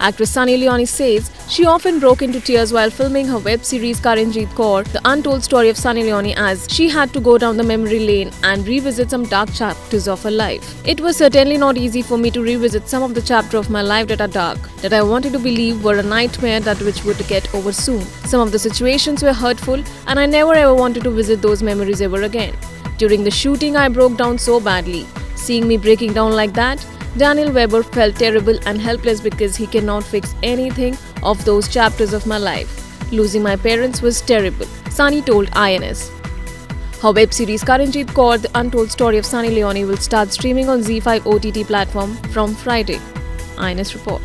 Actress Sunny Leone says she often broke into tears while filming her web series Karenjit Kaur, The Untold Story of Sunny Leone as she had to go down the memory lane and revisit some dark chapters of her life. It was certainly not easy for me to revisit some of the chapters of my life that are dark, that I wanted to believe were a nightmare that which would get over soon. Some of the situations were hurtful and I never ever wanted to visit those memories ever again. During the shooting I broke down so badly. Seeing me breaking down like that, Daniel Weber felt terrible and helpless because he cannot fix anything of those chapters of my life. Losing my parents was terrible, Sunny told INS. Her web series Karenjit Kaur, The Untold Story of Sunny Leone will start streaming on ZEE5 OTT platform from Friday. INS report.